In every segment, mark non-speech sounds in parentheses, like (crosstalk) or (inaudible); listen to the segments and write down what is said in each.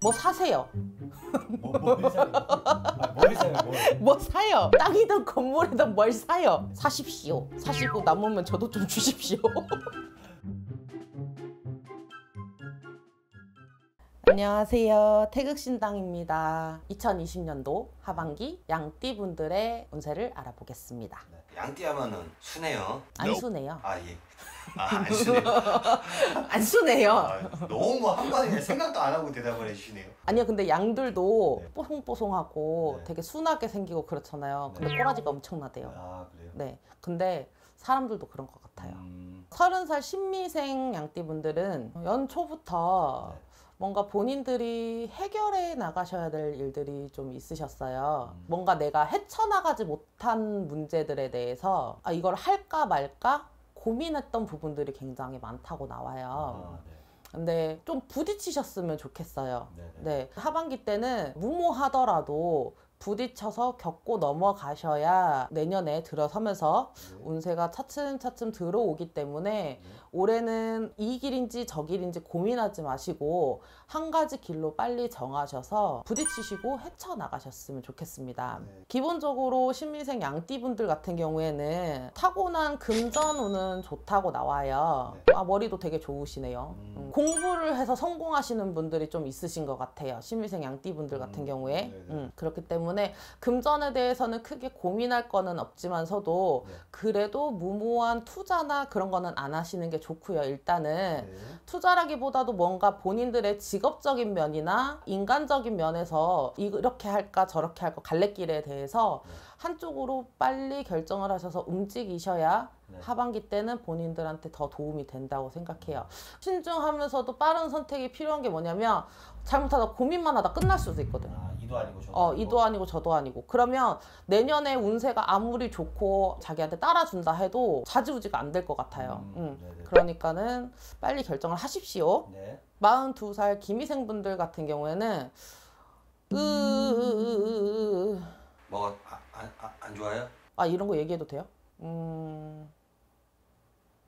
뭐 사세요. 뭐, 뭘 사요? 아, 뭘 사요? 뭘? 뭐 사요. 땅이든 건물이든 뭘 사요. 사십시오. 사시고 남으면 저도 좀 주십시오. (laughs) 안녕하세요. 태극신당입니다. 2020년도 하반기 양띠분들의 운세를 알아보겠습니다. 양띠 하면은 순해요. 안 순해요. 아 예. 아, 안 순해요. (laughs) 안 순해요. 아, 너무 한 번에 생각도 안 하고 대답을 해주시네요. 아니요, 근데 양들도 네. 뽀송뽀송하고 네. 되게 순하게 생기고 그렇잖아요. 근데 네. 꼬라지가 엄청나대요. 아 그래요? 네. 근데 사람들도 그런 것 같아요. 음, 서른 살 신미생 양띠분들은 연초부터 네. 뭔가 본인들이 해결해 나가셔야 될 일들이 좀 있으셨어요. 음. 뭔가 내가 헤쳐나가지 못한 문제들에 대해서 아, 이걸 할까 말까 고민했던 부분들이 굉장히 많다고 나와요. 아, 네. 근데 좀 부딪히셨으면 좋겠어요. 네. 네. 네. 하반기 때는 무모하더라도 부딪혀서 겪고 넘어가셔야 내년에 들어서면서 네. 운세가 차츰차츰 들어오기 때문에 네. 올해는 이 길인지 저 길인지 고민하지 마시고 한 가지 길로 빨리 정하셔서 부딪히시고 헤쳐나가셨으면 좋겠습니다. 네. 기본적으로 신미생 양띠분들 같은 경우에는 타고난 금전운은 좋다고 나와요. 네. 아, 머리도 되게 좋으시네요. 음. 음, 공부를 해서 성공하시는 분들이 좀 있으신 것 같아요. 신미생 양띠분들 같은 음, 경우에. 음, 그렇기 때문에 금전에 대해서는 크게 고민할 거는 없지만서도 네. 그래도 무모한 투자나 그런 거는 안 하시는 게 좋고요. 일단은 네. 투자라기보다도 뭔가 본인들의 직업적인 면이나 인간적인 면에서 이렇게 할까 저렇게 할까 갈래길에 대해서 네. 한쪽으로 빨리 결정을 하셔서 움직이셔야 네. 하반기 때는 본인들한테 더 도움이 된다고 생각해요. 신중하면서도 빠른 선택이 필요한 게 뭐냐면 잘못하다 고민만 하다 끝날 수도 있거든. 아 이도 아니고 저도 어, 아니고. 이도 아니고 저도 아니고. 그러면 내년에 운세가 아무리 좋고 자기한테 따라준다 해도 자지우지가 안 될 것 같아요. 음, 음. 네네. 그러니까는 빨리 결정을 하십시오. 네. 42살 기미생분들 같은 경우에는 으... 뭐가 아, 안, 아, 안 좋아요? 아 이런 거 얘기해도 돼요? 음...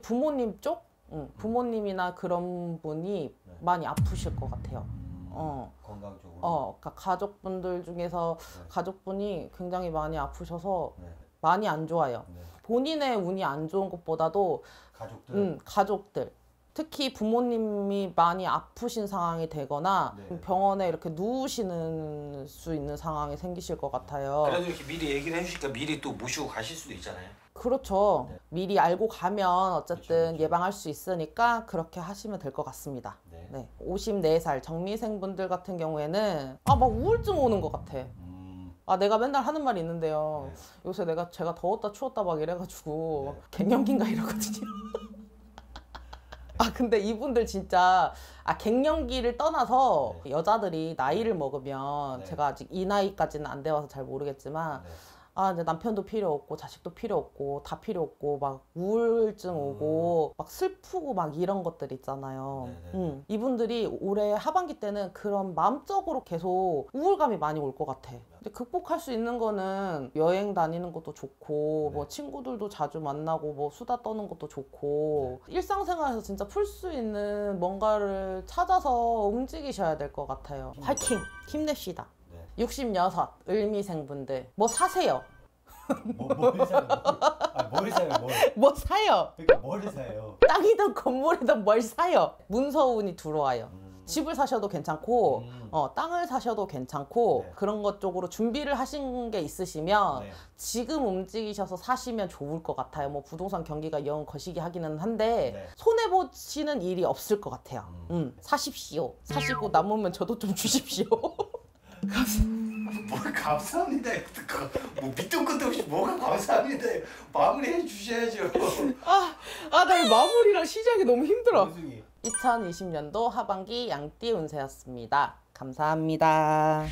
부모님 쪽? 응, 부모님이나 그런 분이 네. 많이 아프실 것 같아요. 음, 어. 건강적으로. 어, 그러니까 가족분들 중에서 네. 가족분이 굉장히 많이 아프셔서 네. 많이 안 좋아요. 네. 본인의 운이 안 좋은 것보다도 가족들. 음, 가족들 특히 부모님이 많이 아프신 상황이 되거나 네. 병원에 이렇게 누우시는 수 있는 상황이 생기실 것 같아요. 그래도 이렇게 미리 얘기를 해주시니까 미리 또 모시고 가실 수도 있잖아요. 그렇죠. 네. 미리 알고 가면 어쨌든 그렇죠, 그렇죠. 예방할 수 있으니까 그렇게 하시면 될 것 같습니다. 네. 네. 54살 정미생분들 같은 경우에는 아, 막 우울증 오는 것 같아. 음, 아, 내가 맨날 하는 말이 있는데요. 네. 요새 내가 제가 더웠다 추웠다 막 이래가지고 네. 갱년기인가 이러거든요. (laughs) 아 근데 이분들 진짜 아 갱년기를 떠나서 여자들이 나이를 먹으면 네. 제가 아직 이 나이까지는 안 돼와서 잘 모르겠지만 네. 아 이제 남편도 필요 없고 자식도 필요 없고 다 필요 없고 막 우울증 오고 막 슬프고 막 이런 것들 있잖아요. 음. 음, 이분들이 올해 하반기 때는 그런 마음적으로 계속 우울감이 많이 올 것 같아. 근데 극복할 수 있는 거는 여행 다니는 것도 좋고 네. 뭐 친구들도 자주 만나고 뭐 수다 떠는 것도 좋고 네. 일상생활에서 진짜 풀 수 있는 뭔가를 찾아서 움직이셔야 될 것 같아요. 화이팅! 힘냅시다. 네. 66 을미생분들 뭐 사세요. 뭐, 뭘 사요? 아, 뭘 사요? 뭘? 뭐 사요. 그러니까 뭘 사요? 땅이든 건물이든 뭘 사요. 문서운이 들어와요. 음, 집을 사셔도 괜찮고 음. 어, 땅을 사셔도 괜찮고 네. 그런 것 쪽으로 준비를 하신 게 있으시면 네. 지금 움직이셔서 사시면 좋을 것 같아요. 뭐 부동산 경기가 영 거시기 하기는 한데 네. 손해 보시는 일이 없을 것 같아요. 음. 음, 사십시오. 사시고 남으면 저도 좀 주십시오. (laughs) 뭘 감사합니다. 뭐 밑도 끝도 없이 뭐가 감사합니다. 마무리해 주셔야죠. 아, 아, 나이 마무리랑 시작이 너무 힘들어. 원숭이. 2020년도 하반기 양띠 운세였습니다. 감사합니다.